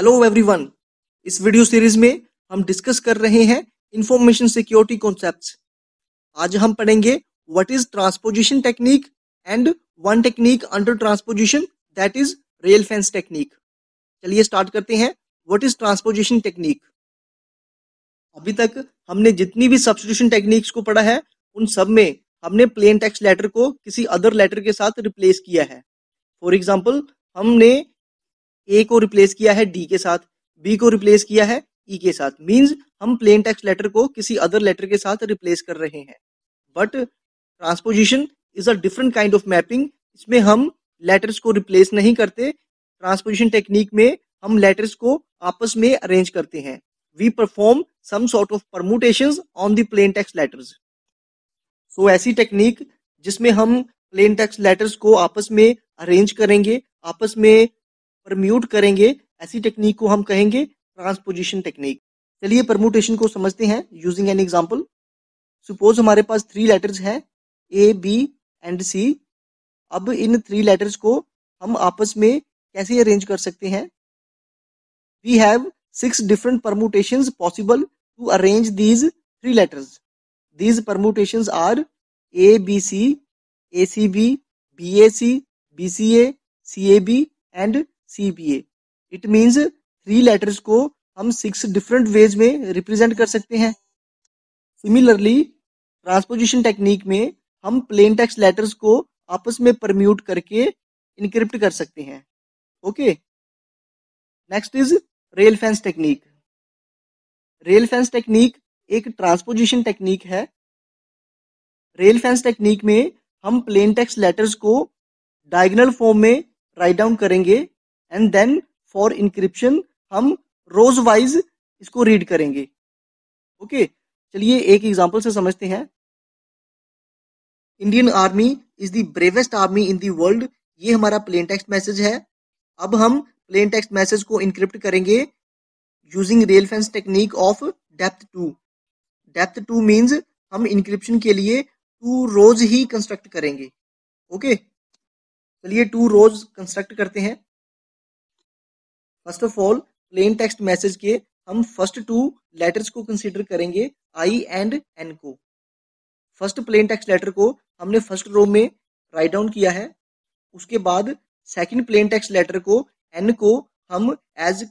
Hello everyone इस video series में हम डिस्कस कर रहे हैं इंफॉर्मेशन सिक्योरिटी कॉन्सेप्ट्स आज हम पढ़ेंगे what is transposition technique and one technique under transposition that is rail fence technique चलिए स्टार्ट करते हैं. व्हाट इज़ ट्रांसपोजिशन टेक्निक अभी तक हमने जितनी भी सब्सटीट्यूशन टेक्निक्स को पढ़ा है, उन सब में हमने प्लेन टेक्स्ट लेटर को किसी अदर लेटर के साथ रिप्लेस किया है. फॉर एग्ज़ाम्पल हमने ए को रिप्लेस किया है डी के साथ बी को रिप्लेस किया है ई e के साथ। मीन्स हम प्लेन टेक्स्ट लेटर को किसी अदर लेटर के साथ रिप्लेस कर रहे हैं। But transposition is a different kind of mapping इसमें हम लेटर्स को रिप्लेस नहीं करते। ट्रांसपोजिशन टेक्निक में हम लेटर्स को आपस में अरेंज करते हैं। We perform some sort of permutations on the plain text letters so ऐसी टेक्निक जिसमें हम प्लेन टेक्स्ट लेटर्स को आपस में अरेंज करेंगे, आपस में परम्यूट करेंगे, ऐसी टेक्निक को हम कहेंगे ट्रांसपोजिशन टेक्निक चलिए परम्यूटेशन को समझते हैं यूजिंग एन एग्ज़ाम्पल सपोज़ हमारे पास थ्री लेटर्स हैं ए बी एंड सी अब इन थ्री लेटर्स को हम आपस में कैसे अरेंज कर सकते हैं? We have six different permutations possible to arrange these three letters these permutations are A B C A C B B A C B C A C A B and C B A it means three letters को हम six different ways में represent कर सकते हैं। Similarly transposition technique में हम plain text letters को आपस में परम्यूट करके इनक्रिप्ट कर सकते हैं। Okay next is rail fence technique rail fence technique एक ट्रांसपोजिशन टेक्निक है। रेल फेंस टेक्निक में हम प्लेन टेक्स्ट लेटर्स को डायगनल फॉर्म में राइट डाउन करेंगे। एंड देन फॉर इंक्रिप्शन हम रोज वाइज इसको रीड करेंगे। ओके चलिए एक एग्जांपल से समझते हैं। Indian army is the bravest army in the world ये हमारा प्लेन टेक्स्ट मैसेज है। अब हम प्लेन टेक्स्ट मैसेज को इंक्रिप्ट करेंगे using rail fence technique of depth two depth two means हम इंक्रिप्शन के लिए टू रोज ही कंस्ट्रक्ट करेंगे। ओके चलिए टू रोज कंस्ट्रक्ट करते हैं। First of all plain text message के हम फ़र्स्ट टू लेटर्स को कंसीडर करेंगे आई एंड एन को। फ़र्स्ट प्लेन टेक्स्ट लेटर को हमने फ़र्स्ट रो में राइट डाउन किया है। उसके बाद सेकंड प्लेन टेक्स्ट लेटर को एन को हम as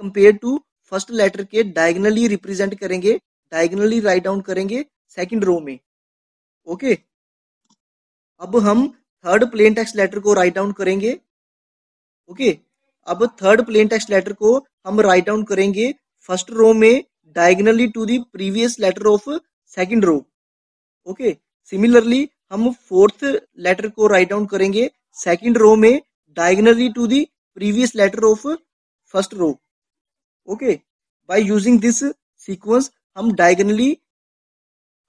compared to first letter के डायगनली रिप्रेजेंट करेंगे डायगनली राइट डाउन करेंगे सेकंड रो में। Okay okay? अब हम थर्ड प्लेन टेक्स्ट लेटर को राइट डाउन करेंगे। ओके अब थर्ड प्लेन टेक्स्ट लेटर को हम राइट डाउन करेंगे फ़र्स्ट रो में diagonally to the previous letter of second row okay similarly हम फोर्थ लेटर को राइट डाउन करेंगे सेकंड रो में diagonally to the previous letter of first row okay by using this sequence हम diagonally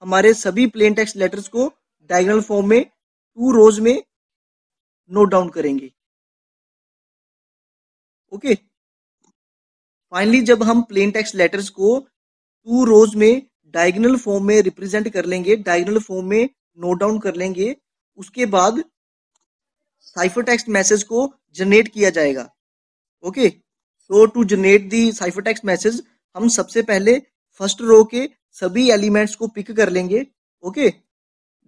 हमारे सभी plain text letters को diagonal form में two rows में नोट डाउन करेंगे. ओके फाइनली जब हम प्लेन टेक्स्ट लेटर्स को टू रोज में डायगनल फॉर्म में रिप्रेजेंट कर लेंगे डायगनल फॉर्म में नोट डाउन कर लेंगे, उसके बाद साइफर टेक्स्ट मैसेज को जनरेट किया जाएगा। Okay so to generate the cipher text message हम सबसे पहले फ़र्स्ट रो के सभी एलिमेंट्स को पिक कर लेंगे। ओके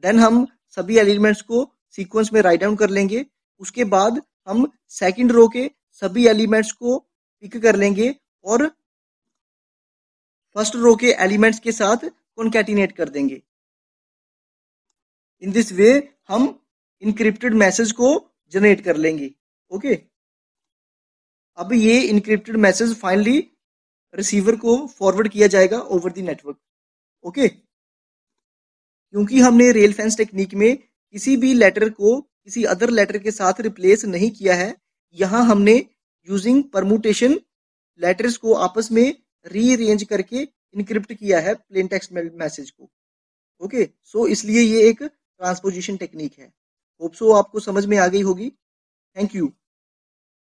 देन हम सभी एलिमेंट्स को सीक्वेंस में राइट डाउन कर लेंगे। उसके बाद हम सेकंड रो के सभी एलिमेंट्स को पिक कर लेंगे और फ़र्स्ट रो के एलिमेंट्स के साथ कॉन्कैटिनेट कर देंगे। इन दिस वे हम इनक्रिप्टेड मैसेज को जनरेट कर लेंगे। ओके अब ये इनक्रिप्टेड मैसेज फाइनली रिसीवर को फॉरवर्ड किया जाएगा ओवर द नेटवर्क ओके क्योंकि हमने रेल फेंस टेक्निक में किसी भी लेटर को किसी अदर लेटर के साथ रिप्लेस नहीं किया है यहाँ हमने यूजिंग परमुटेशन लेटर्स को आपस में रीअरेंज करके इनक्रिप्ट किया है प्लेन टेक्स्ट मैसेज को। ओके सो इसलिए ये एक ट्रांसपोजिशन टेक्निक है। होप सो आपको समझ में आ गई होगी। Thank you